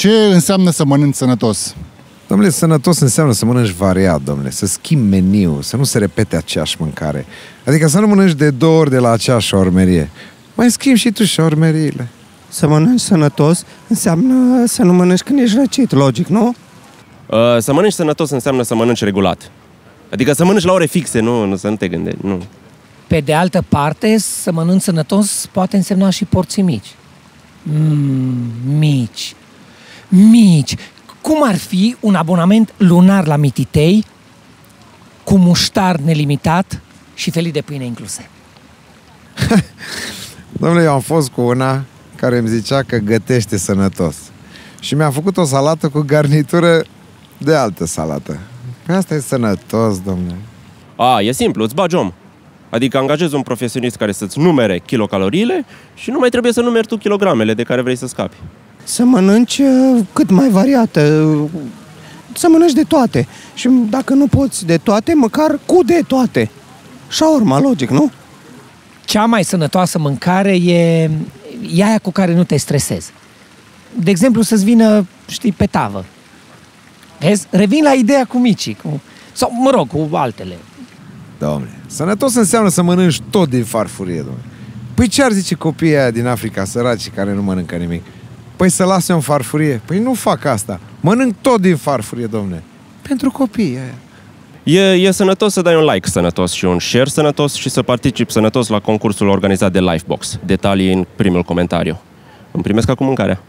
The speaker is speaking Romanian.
Ce înseamnă să mănânci sănătos? Domnule, sănătos înseamnă să mănânci variat, domnule, să schimbi meniu, să nu se repete aceeași mâncare. Adică să nu mănânci de două ori de la aceeași șaormerie. Mai schimbi și tu șaormeriile. Să mănânci sănătos înseamnă să nu mănânci când ești răcit, logic, nu? Uh, să mănânci sănătos înseamnă să mănânci regulat. Adică să mănânci la ore fixe, nu, nu să nu te gândești, nu. Pe de altă parte, să mănânci sănătos poate însemna și porții mici. Mm, mici. Mici. Cum ar fi un abonament lunar la Mititei cu muștar nelimitat și felii de pâine incluse? Domnule, eu am fost cu una care îmi zicea că gătește sănătos. Și mi-a făcut o salată cu garnitură de altă salată. Păi asta e sănătos, domnule. A, e simplu, îți bagi om. Adică angajezi un profesionist care să-ți numere kilocaloriile și nu mai trebuie să numeri tu kilogramele de care vrei să scapi. Să mănânci uh, cât mai variată, uh, să mănânci de toate. Și dacă nu poți de toate, măcar cu de toate. Șaorma, logic, nu? Cea mai sănătoasă mâncare e, e aia cu care nu te stresezi. De exemplu, să-ți vină, știi, pe tavă. Vezi? Revin la ideea cu micii, cu, sau, mă rog, cu altele. Domnule, sănătos înseamnă să mănânci tot din farfurie, domnule. Păi ce ar zice copiii aia din Africa, săraci, care nu mănâncă nimic? Păi să lase în farfurie? Păi nu fac asta. Mănânc tot din farfurie, domnule. Pentru copii aia. E, e sănătos să dai un like sănătos și un share sănătos și să participi sănătos la concursul organizat de Lifebox. Detalii în primul comentariu. Îmi primesc acum mâncarea.